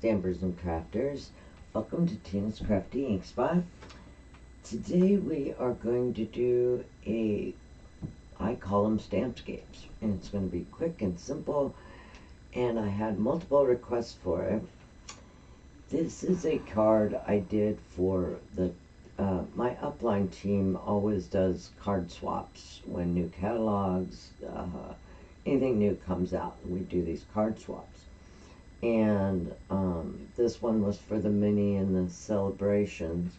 Stampers and crafters. Welcome to Tina's Crafty Ink Spot. Today we are going to do a, I call them stampscapes, and it's going to be quick and simple. And I had multiple requests for it. This is a card I did for the, uh, my upline team always does card swaps when new catalogs, uh, anything new comes out. We do these card swaps and um, this one was for the mini and the celebrations.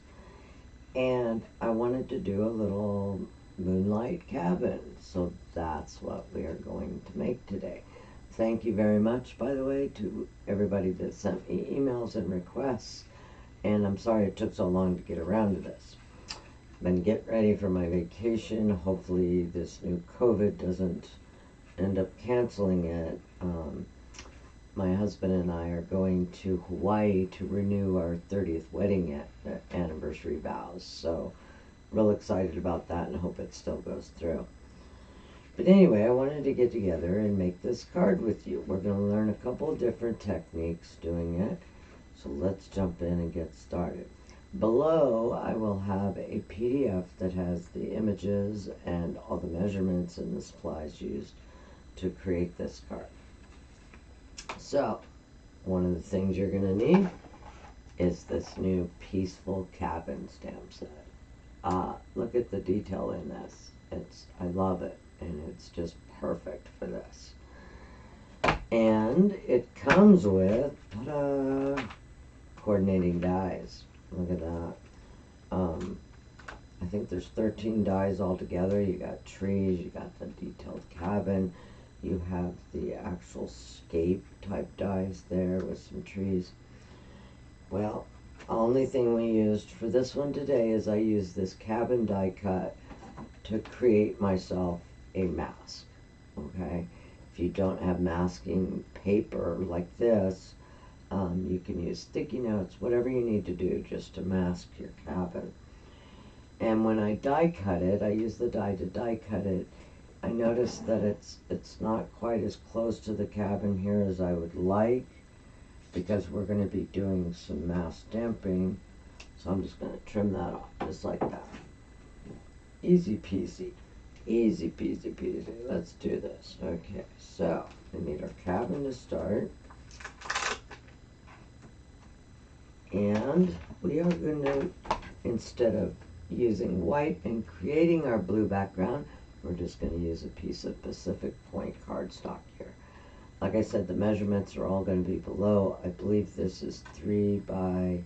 And I wanted to do a little moonlight cabin, so that's what we are going to make today. Thank you very much, by the way, to everybody that sent me emails and requests. And I'm sorry it took so long to get around to this. Been getting ready for my vacation. Hopefully, this new COVID doesn't end up canceling it. Um, my husband and I are going to Hawaii to renew our 30th wedding uh, anniversary vows. So, real excited about that and hope it still goes through. But anyway, I wanted to get together and make this card with you. We're going to learn a couple different techniques doing it. So let's jump in and get started. Below, I will have a PDF that has the images and all the measurements and the supplies used to create this card. So, one of the things you're going to need is this new Peaceful Cabin stamp set. Uh, look at the detail in this. It's I love it, and it's just perfect for this. And it comes with coordinating dies. Look at that. Um, I think there's 13 dies altogether. You got trees, you got the detailed cabin, you have the actual scape type dies there with some trees. Well, only thing we used for this one today is I used this cabin die cut to create myself a mask. Okay, if you don't have masking paper like this, um, you can use sticky notes, whatever you need to do just to mask your cabin. And when I die cut it, I use the die to die cut it I noticed that it's it's not quite as close to the cabin here as I would like because we're going to be doing some mask stamping. So I'm just going to trim that off just like that. Easy peasy. Easy peasy peasy. Let's do this. Okay, so we need our cabin to start. And we are going to, instead of using white and creating our blue background, we're just going to use a piece of Pacific Point cardstock here. Like I said, the measurements are all going to be below. I believe this is three by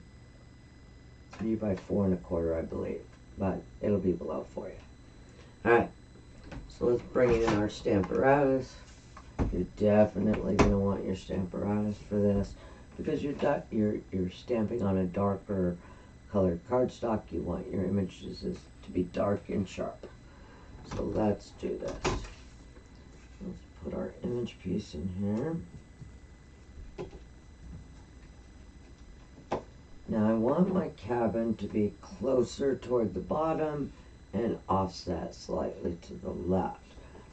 three by four and a quarter, I believe, but it'll be below for you. All right, so let's bring in our Stamparatus. You're definitely going to want your Stamparatus for this because you're, you're, you're stamping on a darker colored cardstock. You want your images to be dark and sharp. So let's do this. Let's put our image piece in here. Now I want my cabin to be closer toward the bottom and offset slightly to the left.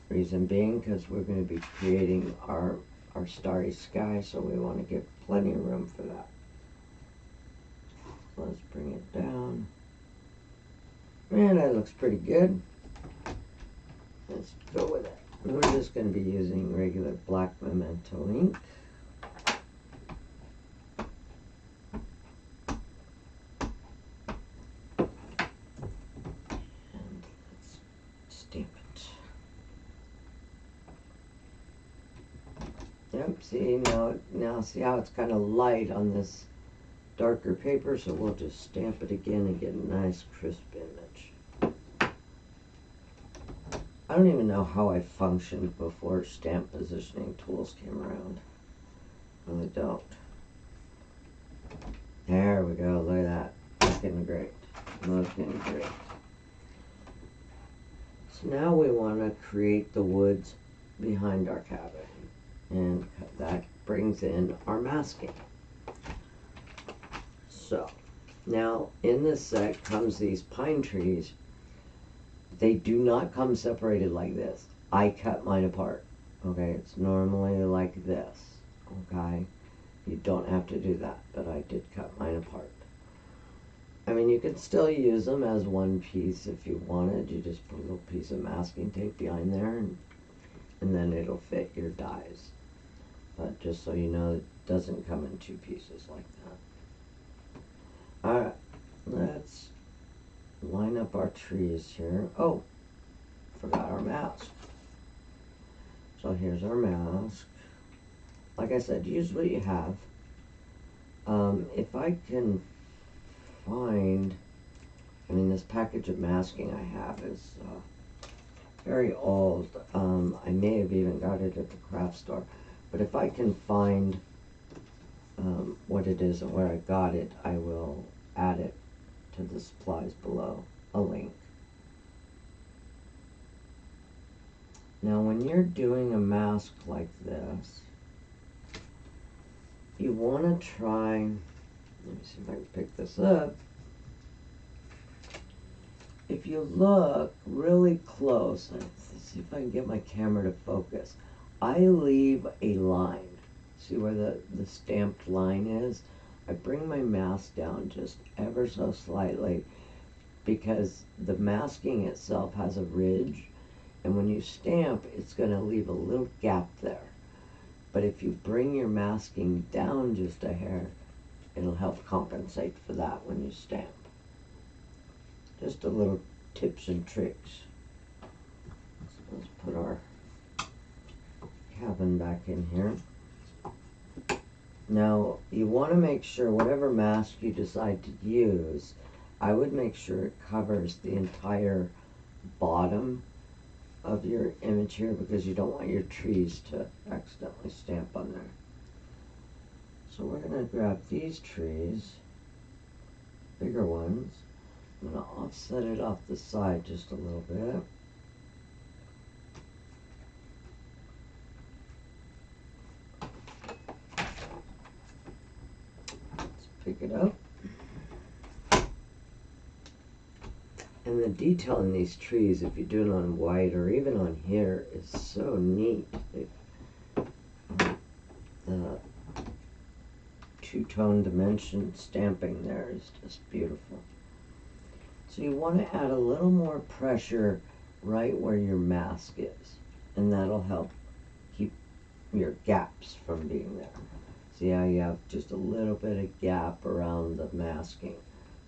Reason being because we're going to be creating our, our starry sky, so we want to give plenty of room for that. Let's bring it down. Man, that looks pretty good. Let's go with it. We're just going to be using regular black memento ink. And let's stamp it. Yep, see now, now see how it's kind of light on this darker paper, so we'll just stamp it again and get a nice crisp image. I don't even know how I functioned before stamp positioning tools came around. I really don't. There we go, look at that. Looking great. Looking great. So now we want to create the woods behind our cabin. And that brings in our masking. So, now in this set comes these pine trees they do not come separated like this. I cut mine apart. Okay, it's normally like this. Okay, you don't have to do that, but I did cut mine apart. I mean, you can still use them as one piece if you wanted. You just put a little piece of masking tape behind there and, and then it'll fit your dies. But just so you know, it doesn't come in two pieces like that. Alright, let's line up our trees here. Oh, forgot our mask. So here's our mask. Like I said, use what you have. Um, if I can find, I mean, this package of masking I have is uh, very old. Um, I may have even got it at the craft store. But if I can find um, what it is and where I got it, I will add it to the supplies below, a link. Now when you're doing a mask like this, you want to try, let me see if I can pick this up. If you look really close, let's see if I can get my camera to focus. I leave a line. See where the, the stamped line is? I bring my mask down just ever so slightly because the masking itself has a ridge and when you stamp it's going to leave a little gap there. But if you bring your masking down just a hair it'll help compensate for that when you stamp. Just a little tips and tricks. So let's put our cabin back in here now, you want to make sure whatever mask you decide to use, I would make sure it covers the entire bottom of your image here because you don't want your trees to accidentally stamp on there. So we're going to grab these trees, bigger ones. I'm going to offset it off the side just a little bit. Pick it up. And the detail in these trees, if you do it on white or even on here, is so neat. the uh, two-tone dimension stamping there is just beautiful. So you want to add a little more pressure right where your mask is. And that'll help keep your gaps from being there. See how you have just a little bit of gap around the masking.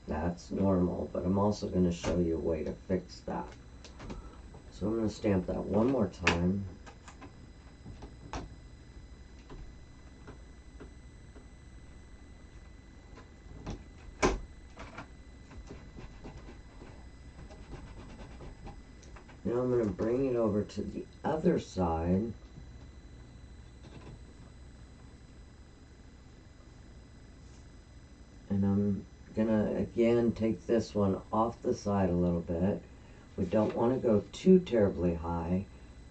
That's normal, but I'm also going to show you a way to fix that. So I'm going to stamp that one more time. Now I'm going to bring it over to the other side. and I'm gonna again take this one off the side a little bit. We don't want to go too terribly high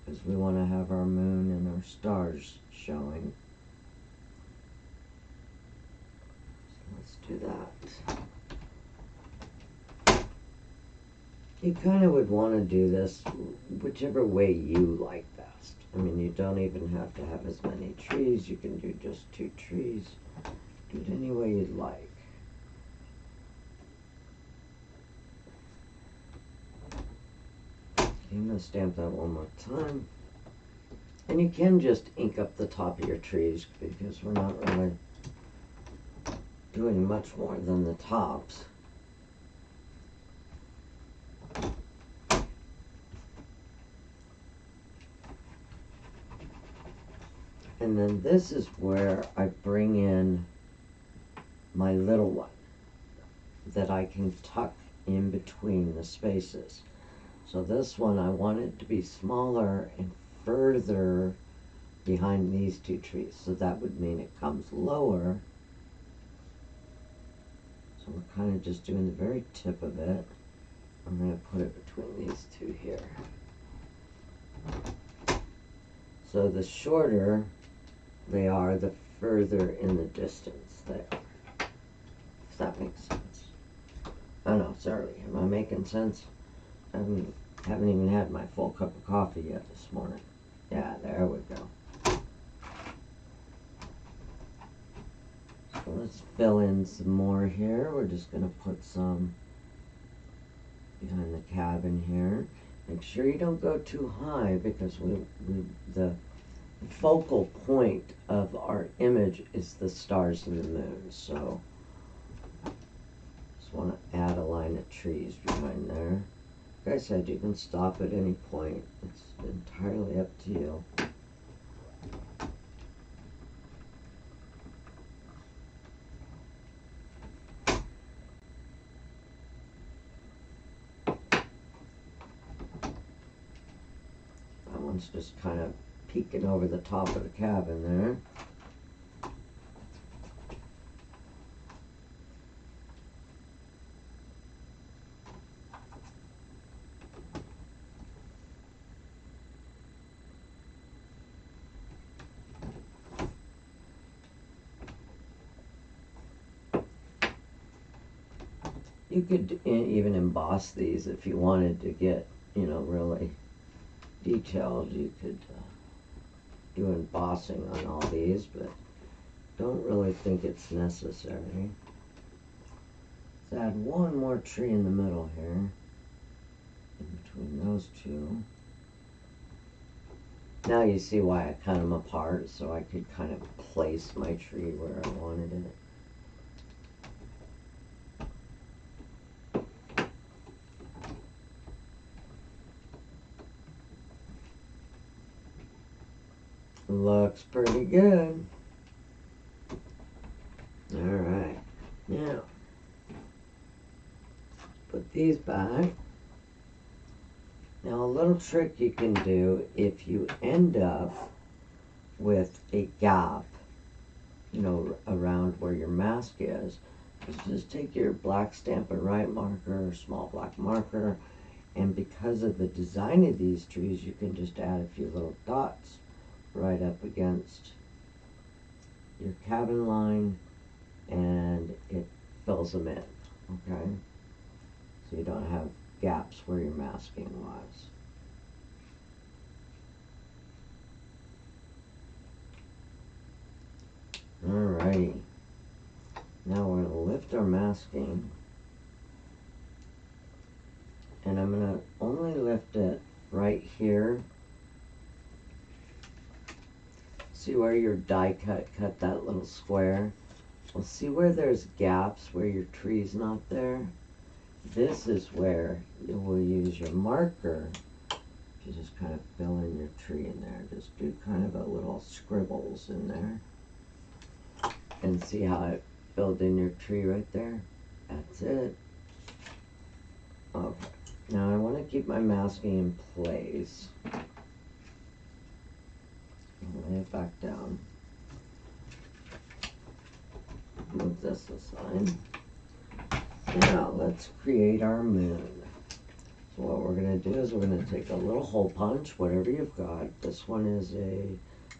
because we want to have our moon and our stars showing. So let's do that. You kind of would want to do this whichever way you like best. I mean, you don't even have to have as many trees. You can do just two trees. Do it any way you'd like. I'm going to stamp that one more time. And you can just ink up the top of your trees because we're not really doing much more than the tops. And then this is where I bring in my little one that I can tuck in between the spaces. So this one, I want it to be smaller and further behind these two trees. So that would mean it comes lower. So we're kind of just doing the very tip of it. I'm going to put it between these two here. So the shorter they are, the further in the distance they are. If that makes sense. Oh, I know, sorry. Am I making sense? I haven't haven't even had my full cup of coffee yet this morning. Yeah, there we go. let's fill in some more here. We're just going to put some behind the cabin here. Make sure you don't go too high because we, we the focal point of our image is the stars and the moon. So just want to add a line of trees behind there. Like I said, you can stop at any point. It's entirely up to you. That one's just kind of peeking over the top of the cabin there. You could even emboss these if you wanted to get, you know, really detailed. You could uh, do embossing on all these, but don't really think it's necessary. Let's add one more tree in the middle here, in between those two. Now you see why I cut them apart, so I could kind of place my tree where I wanted it. Looks pretty good. Alright, now put these back. Now, a little trick you can do if you end up with a gap, you know, around where your mask is, is just take your black Stampin' Write marker small black marker, and because of the design of these trees, you can just add a few little dots right up against your cabin line and it fills them in, okay? So you don't have gaps where your masking was. Alrighty. Now we're going to lift our masking and I'm going to only lift it right here see where your die cut cut that little square. Well see where there's gaps where your tree's not there. This is where you will use your marker to just kind of fill in your tree in there. Just do kind of a little scribbles in there and see how it filled in your tree right there. That's it. Okay now I want to keep my masking in place back down. Move this aside. Now let's create our moon. So what we're going to do is we're going to take a little hole punch, whatever you've got. This one is a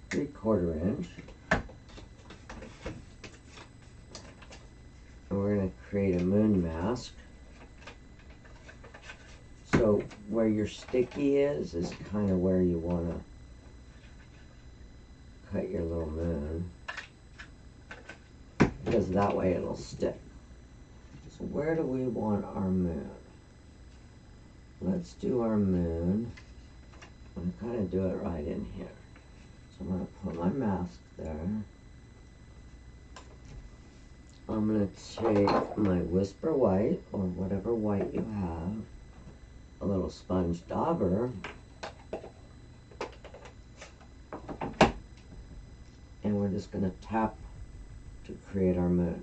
three quarter inch. And we're going to create a moon mask. So where your sticky is, is kind of where you want to cut your little moon because that way it'll stick. So where do we want our moon? Let's do our moon. I'm going to kind of do it right in here. So I'm going to put my mask there. I'm going to take my Whisper White, or whatever white you have, a little sponge dauber, and we're just going to tap to create our moon.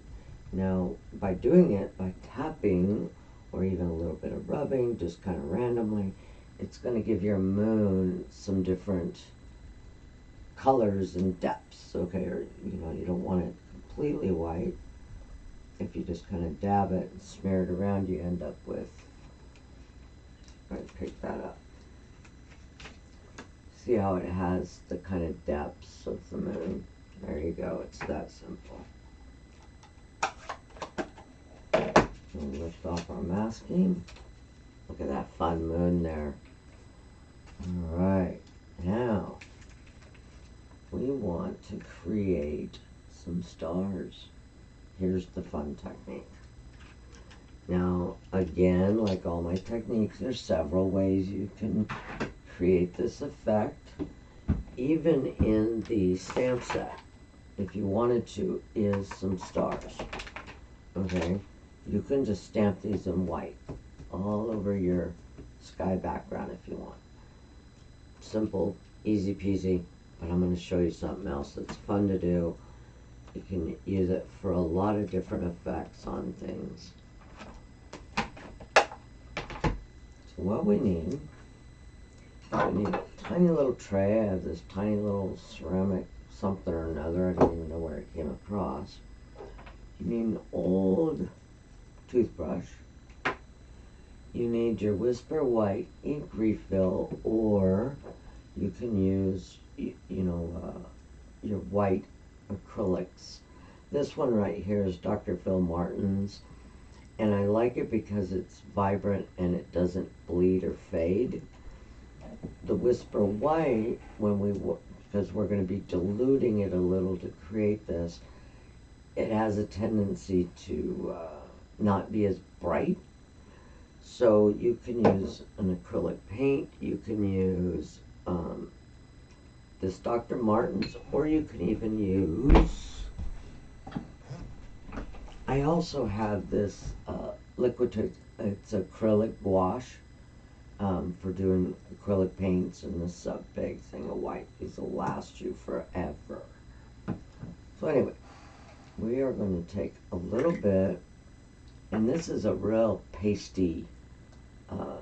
Now, by doing it, by tapping, or even a little bit of rubbing, just kind of randomly, it's going to give your moon some different colors and depths, okay? Or, you know, you don't want it completely white. If you just kind of dab it and smear it around, you end up with, right, pick that up. See how it has the kind of depths of the moon? There you go, it's that simple. We'll lift off our masking. Look at that fun moon there. Alright, now we want to create some stars here's the fun technique. Now, again, like all my techniques, there's several ways you can create this effect. Even in the stamp set, if you wanted to, is some stars. Okay, you can just stamp these in white all over your sky background if you want. Simple, easy peasy, but I'm going to show you something else that's fun to do. You can use it for a lot of different effects on things. So what we need, we need a tiny little tray. I have this tiny little ceramic something or another. I don't even know where it came across. You need an old toothbrush. You need your Whisper White ink refill, or you can use, you, you know, uh, your white acrylics. This one right here is Dr. Phil Martin's, and I like it because it's vibrant and it doesn't bleed or fade. The Whisper White, when we, because we're going to be diluting it a little to create this, it has a tendency to uh, not be as bright. So you can use an acrylic paint, you can use um, this Dr. Martin's, or you can even use, I also have this uh, liquid, it's acrylic wash um, for doing acrylic paints and this uh, big thing of white. These will last you forever. So anyway, we are going to take a little bit, and this is a real pasty uh,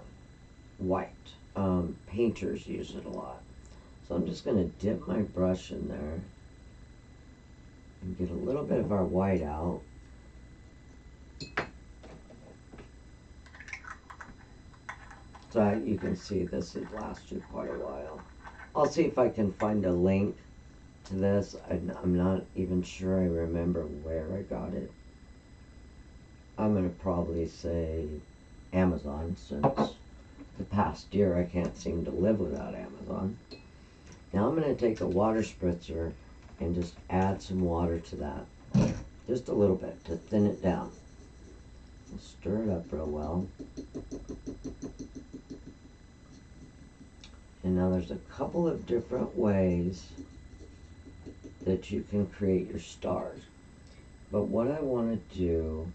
white. Um, painters use it a lot. So I'm just going to dip my brush in there and get a little bit of our white out. So you can see this would last you quite a while. I'll see if I can find a link to this. I'm not even sure I remember where I got it. I'm going to probably say Amazon since the past year I can't seem to live without Amazon. Now I'm going to take a water spritzer and just add some water to that. Just a little bit to thin it down. Stir it up real well. And now there's a couple of different ways that you can create your stars. But what I want to do,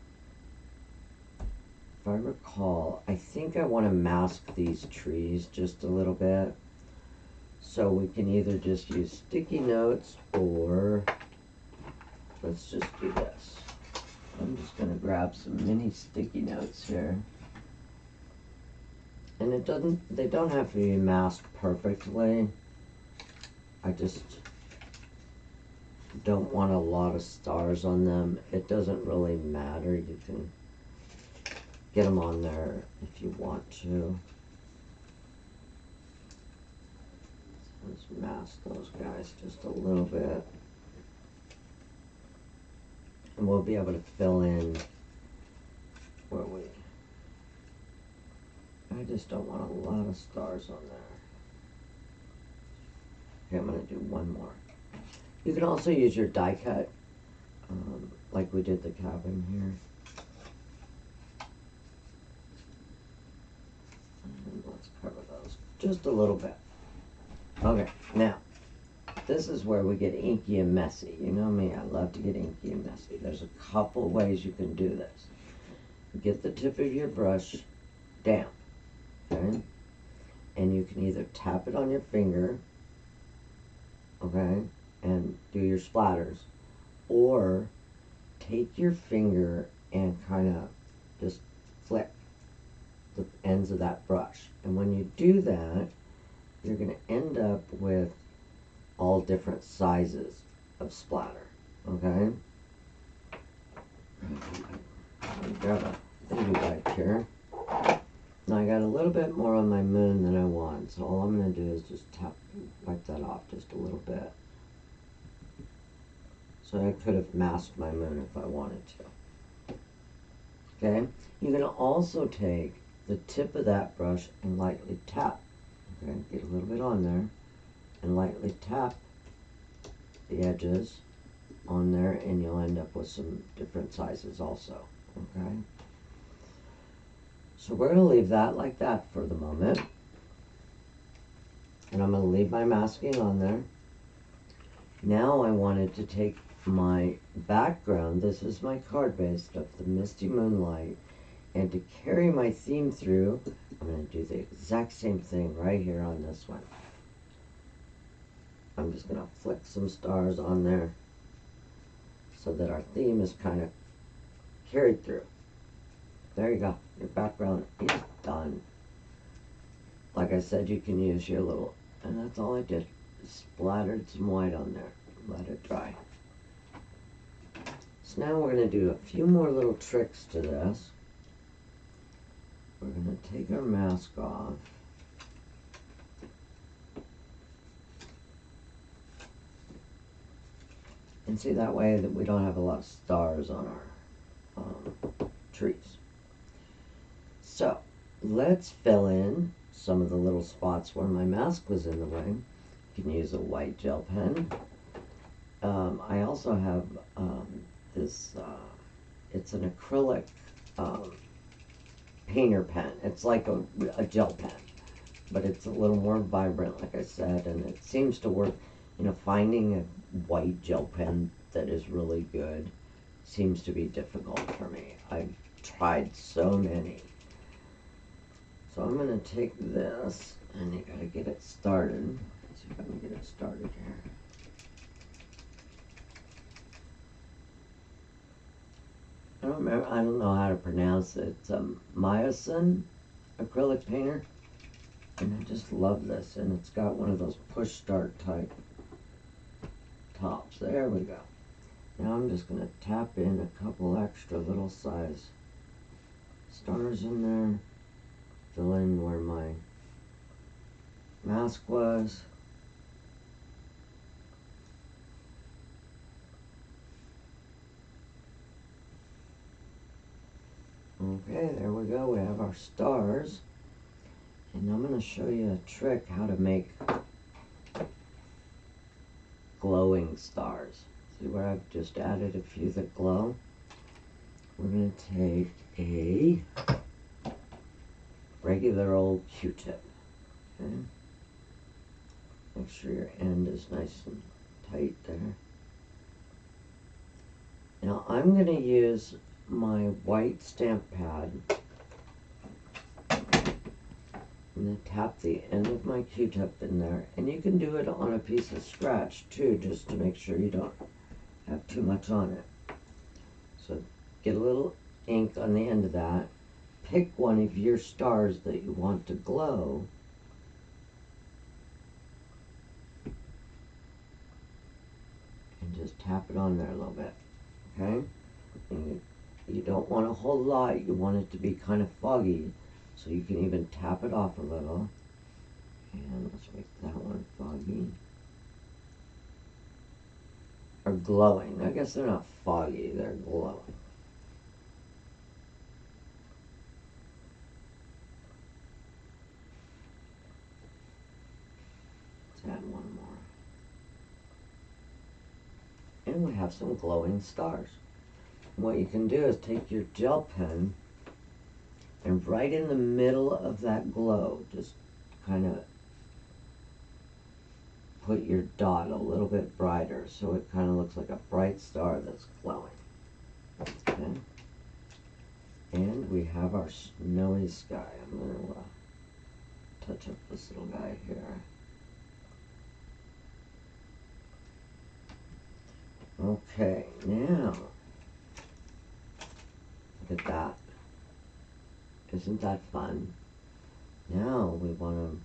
if I recall, I think I want to mask these trees just a little bit. So we can either just use sticky notes or let's just do this. I'm just going to grab some mini sticky notes here. And it doesn't, they don't have to be masked perfectly. I just don't want a lot of stars on them. It doesn't really matter. You can get them on there if you want to. Let's mask those guys just a little bit. And we'll be able to fill in where we... I just don't want a lot of stars on there. Okay, I'm going to do one more. You can also use your die cut, um, like we did the cabin here. And let's cover those just a little bit. Okay, now, this is where we get inky and messy. You know me, I love to get inky and messy. There's a couple ways you can do this. Get the tip of your brush down, you can either tap it on your finger, okay, and do your splatters, or take your finger and kind of just flick the ends of that brush. And when you do that, you're going to end up with all different sizes of splatter, okay? Grab a wipe here. Now I got a little bit more on my moon than I want, so all I'm going to do is just tap, wipe that off just a little bit. So I could have masked my moon if I wanted to. Okay, going to also take the tip of that brush and lightly tap Okay, get a little bit on there and lightly tap the edges on there and you'll end up with some different sizes also, okay? So we're gonna leave that like that for the moment. And I'm gonna leave my masking on there. Now I wanted to take my background, this is my card base of the Misty Moonlight, and to carry my theme through, I'm going to do the exact same thing right here on this one. I'm just going to flick some stars on there so that our theme is kind of carried through. There you go. Your background is done. Like I said, you can use your little, and that's all I did. Splattered some white on there. Let it dry. So now we're going to do a few more little tricks to this. We're going to take our mask off. And see that way that we don't have a lot of stars on our um, trees. So let's fill in some of the little spots where my mask was in the way. You can use a white gel pen. Um, I also have um, this, uh, it's an acrylic um, painter pen. It's like a, a gel pen, but it's a little more vibrant, like I said, and it seems to work. You know, finding a white gel pen that is really good seems to be difficult for me. I've tried so many. So I'm going to take this, and you got to get it started. Let's see if I can get it started here. I don't remember, I don't know how to pronounce it. It's a um, Myosin acrylic painter. And I just love this. And it's got one of those push start type tops. There we go. Now I'm just going to tap in a couple extra little size stars in there. Fill in where my mask was. Okay, there we go. We have our stars. And I'm going to show you a trick how to make glowing stars. See where I've just added a few that glow? We're going to take a regular old Q-tip. Okay? Make sure your end is nice and tight there. Now I'm going to use my white stamp pad. I'm going to tap the end of my Q-tip in there. And you can do it on a piece of scratch too, just to make sure you don't have too much on it. So get a little ink on the end of that. Pick one of your stars that you want to glow. And just tap it on there a little bit. Okay? And you don't want a whole lot, you want it to be kind of foggy, so you can even tap it off a little. And let's make that one foggy. Or glowing. I guess they're not foggy, they're glowing. Add one more. And we have some glowing stars what you can do is take your gel pen and right in the middle of that glow, just kind of put your dot a little bit brighter so it kind of looks like a bright star that's glowing. Okay? And we have our snowy sky. I'm going to uh, touch up this little guy here. Okay, now Look at that. Isn't that fun? Now we want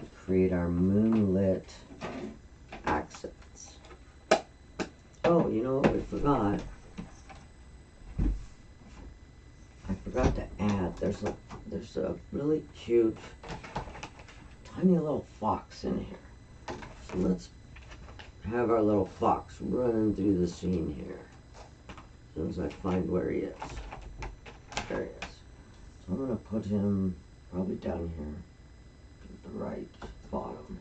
to create our moonlit accents. Oh, you know what we forgot? I forgot to add, there's a, there's a really cute, tiny little fox in here. So let's have our little fox running through the scene here As soon as I find where he is. There he is. So I'm going to put him probably down here at the right bottom.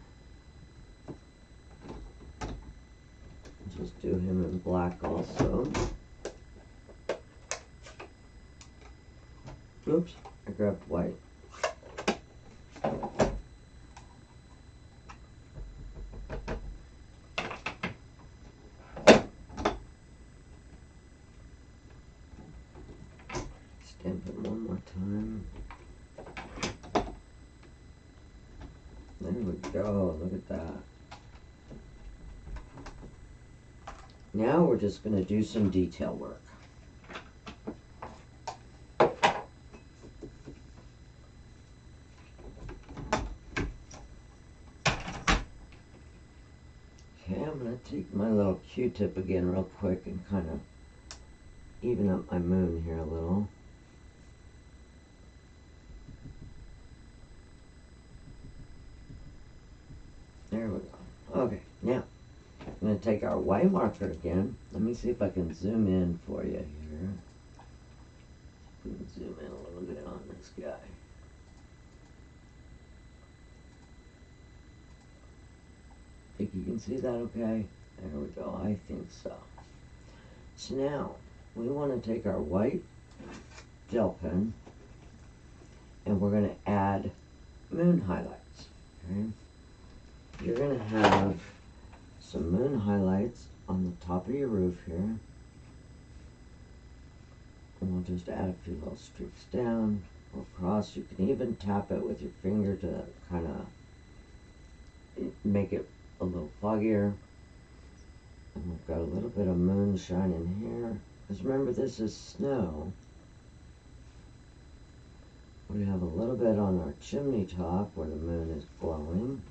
Just do him in black also. Oops, I grabbed white. Stamp it one more time. Go, look at that. Now we're just gonna do some detail work. Okay, I'm gonna take my little Q-tip again real quick and kind of even up my moon here a little. There we go. Okay, now I'm gonna our marker again. Let me see if I can zoom in for you here. Zoom in a little bit on this guy. Think you can see that okay? There we go, I think so. So now, we wanna take our white gel pen and we're gonna add moon highlights, okay? You're gonna have some moon highlights on the top of your roof here. And we'll just add a few little streaks down or across. You can even tap it with your finger to kind of make it a little foggier. And we've got a little bit of moon shining here. Because remember, this is snow. We have a little bit on our chimney top where the moon is glowing.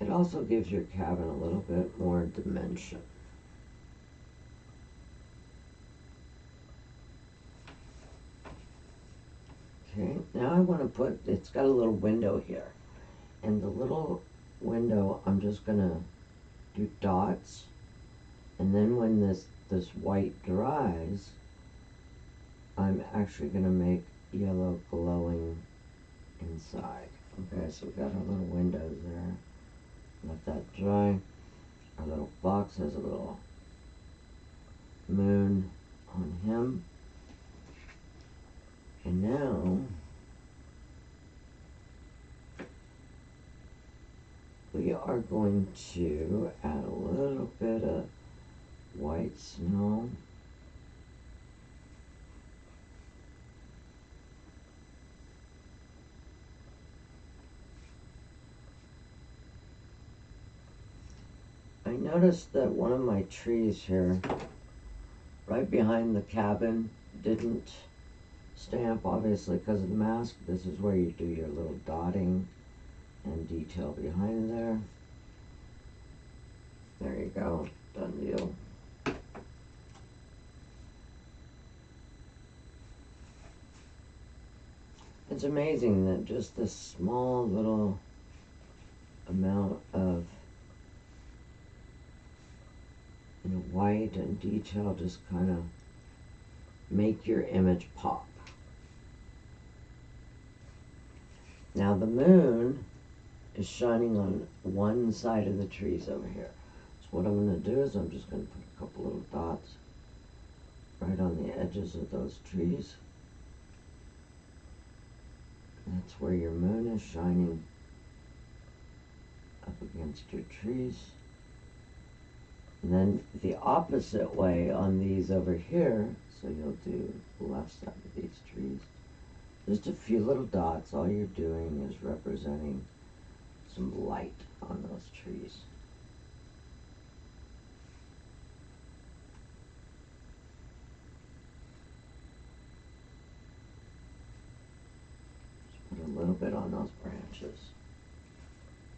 It also gives your cabin a little bit more dimension. Okay, now I want to put, it's got a little window here. And the little window, I'm just going to do dots. And then when this, this white dries, I'm actually going to make yellow glowing inside. Okay, so we've got our little that Our little box has a little moon on him. And now we are going to add a little bit of white snow. I noticed that one of my trees here, right behind the cabin, didn't stamp, obviously because of the mask. This is where you do your little dotting and detail behind there. There you go, done deal. It's amazing that just this small little amount of you know, white and detail just kind of make your image pop. Now the moon is shining on one side of the trees over here. So what I'm going to do is I'm just going to put a couple little dots right on the edges of those trees. That's where your moon is shining up against your trees. And then the opposite way on these over here, so you'll do the left side of these trees. Just a few little dots, all you're doing is representing some light on those trees. Put a little bit on those branches.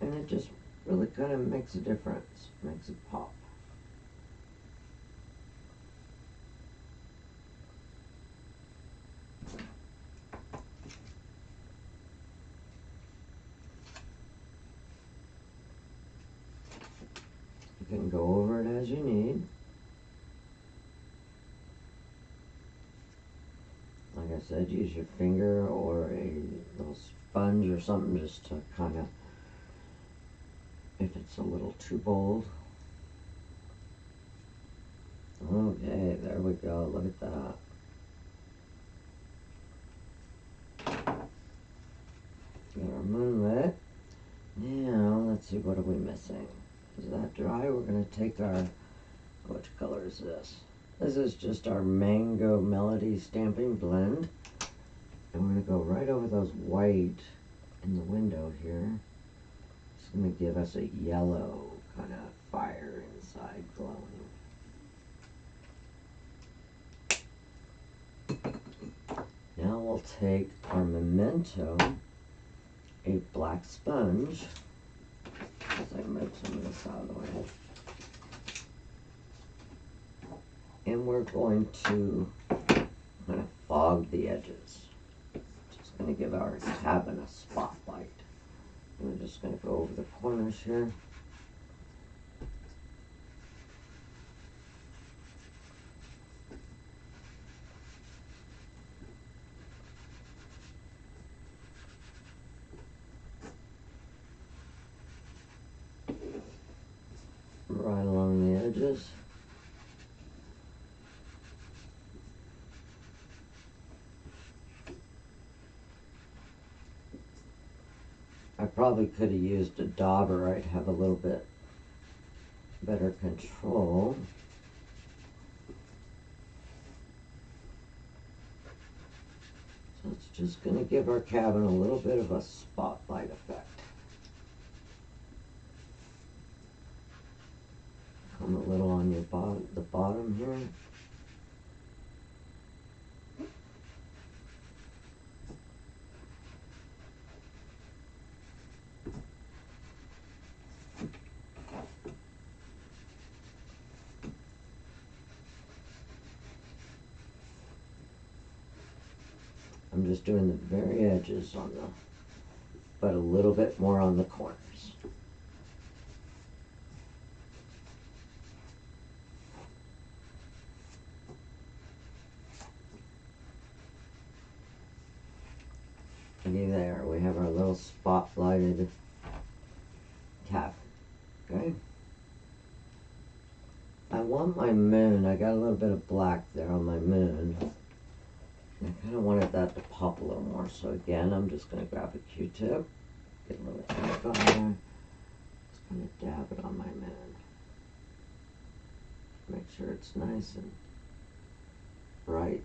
And it just really kind of makes a difference, makes it pop. You can go over it as you need. Like I said, use your finger or a little sponge or something just to kind of, if it's a little too bold. Okay, there we go. Look at that. Get our moon lit. Now, let's see, what are we missing? Is that dry? We're going to take our, which color is this? This is just our Mango Melody Stampin' Blend. And we're going to go right over those white in the window here. It's going to give us a yellow kind of fire inside glowing. Now we'll take our Memento, a black sponge, as I move some of this out of the way. And we're going to kind of fog the edges. Just going to give our cabin a spotlight. We're just going to go over the corners here. Right along the edges. I probably could have used a dauber. I'd have a little bit better control. So it's just going to give our cabin a little bit of a spotlight effect. Come a little on your bottom, the bottom here. I'm just doing the very edges on the, but a little bit more on the corners. Okay, there, we have our little spotlighted cabin, okay? I want my moon, I got a little bit of black there on my moon. I kind of wanted that to pop a little more, so again, I'm just going to grab a Q-tip, get a little ink on there, just going to dab it on my moon. Make sure it's nice and bright.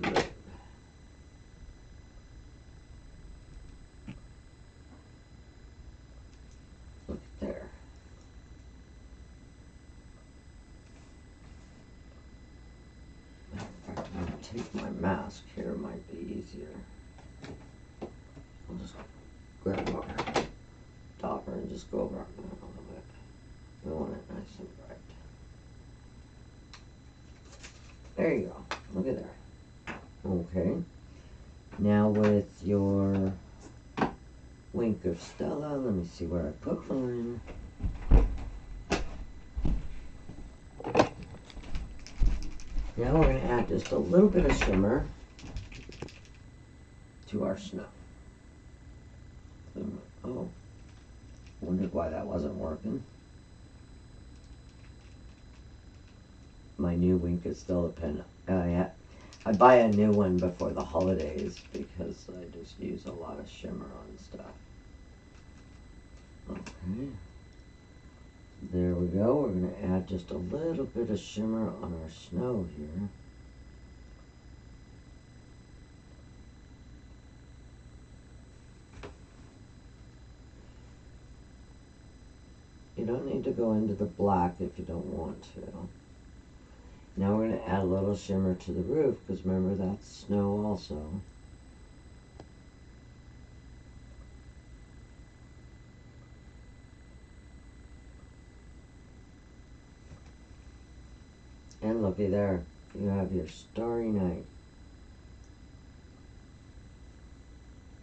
Moon. Look there. Matter of fact, I'm gonna take my mask here, might be easier. I'll just grab our dauber and just go over moon a little bit. We want it nice and bright. There you go. Look at there. Okay. Now with your wink of Stella, let me see where I put mine. Now we're going to add just a little bit of shimmer to our snow. Um, Oh, wondered why that wasn't working. My new wink is still a pen. I ha- I buy a new one before the holidays because I just use a lot of shimmer on stuff. Okay. There we go. We're going to add just a little bit of shimmer on our snow here. Don't need to go into the black if you don't want to. Now we're going to add a little shimmer to the roof because remember that's snow also. And looky there, you have your starry night.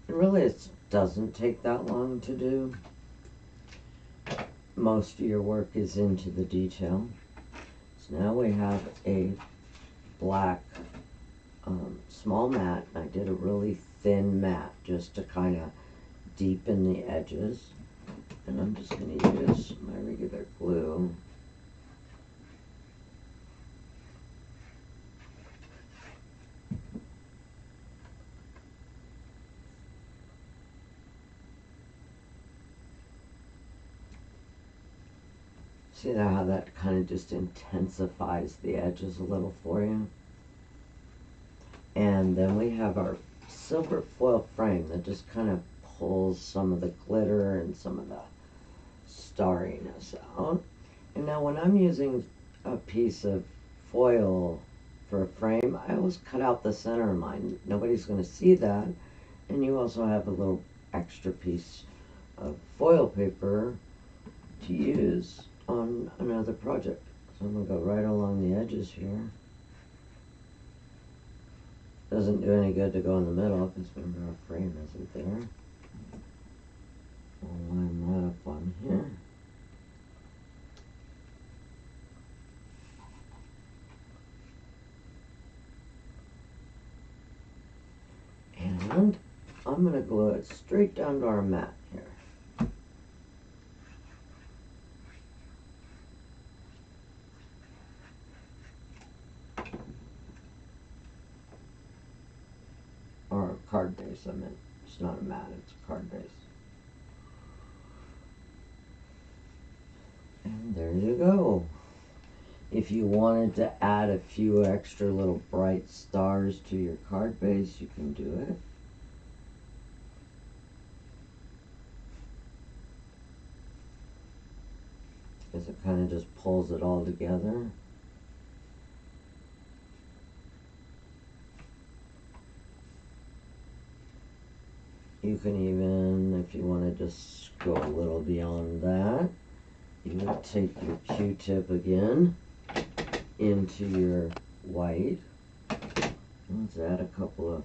And really, it doesn't take that long to do. Most of your work is into the detail. So now we have a black um, small mat. I did a really thin mat just to kind of deepen the edges. And I'm just going to use my regular glue. See how that kind of just intensifies the edges a little for you? And then we have our silver foil frame that just kind of pulls some of the glitter and some of the starriness out. And now when I'm using a piece of foil for a frame, I always cut out the center of mine. Nobody's going to see that. And you also have a little extra piece of foil paper to use on another project. So I'm going to go right along the edges here. Doesn't do any good to go in the middle because remember our frame isn't there. I'll line that up on here. And I'm going to glue it straight down to our mat here. Or It's not a mat, it's a card base. And there you go. If you wanted to add a few extra little bright stars to your card base, you can do it. Because it kind of just pulls it all together. You can even, if you want to just go a little beyond that, you can take your Q-tip again into your white. Let's add a couple of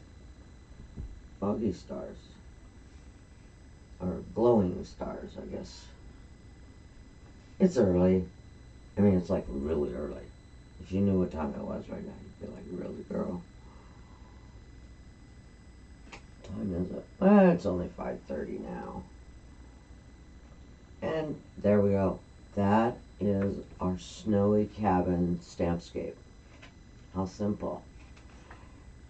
foggy stars. Or glowing stars, I guess. It's early. I mean, it's like really early. If you knew what time it was right now, you'd be like, really, girl? What time is it? It's only 5.30 now. And there we go. That is our snowy cabin stampscape. How simple.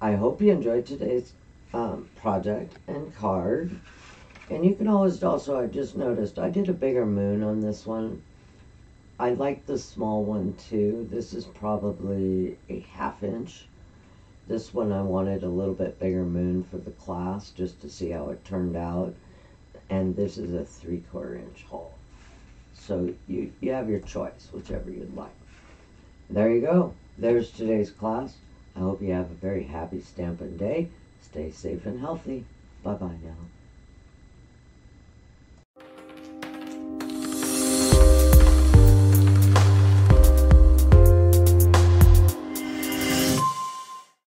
I hope you enjoyed today's um, project and card. And you can always also, I just noticed, I did a bigger moon on this one. I like the small one too. This is probably a half inch. This one I wanted a little bit bigger moon for the class just to see how it turned out. And this is a three quarter inch hole. So you, you have your choice, whichever you'd like. There you go. There's today's class. I hope you have a very happy Stampin' Day. Stay safe and healthy. Bye-bye now.